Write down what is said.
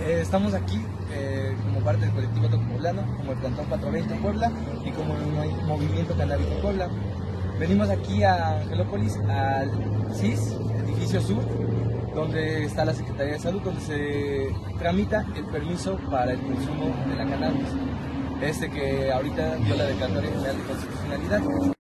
Eh, estamos aquí eh, como parte del colectivo Toco Poblano, como el Plantón 420 Puebla y como el Movimiento Canábico Puebla. Venimos aquí a Angelópolis, al CIS, edificio sur, donde está la Secretaría de Salud, donde se tramita el permiso para el consumo de la cannabis. Este que ahorita dio la Declaratoria General de Constitucionalidad.